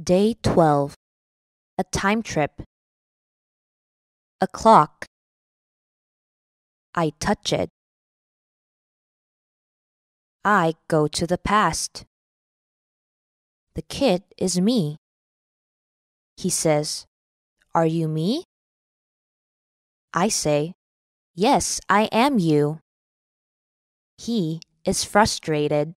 Day 12 A Time Trip A Clock I touch it. I go to the past. The kid is me. He says, Are you me? I say, Yes, I am you. He is frustrated.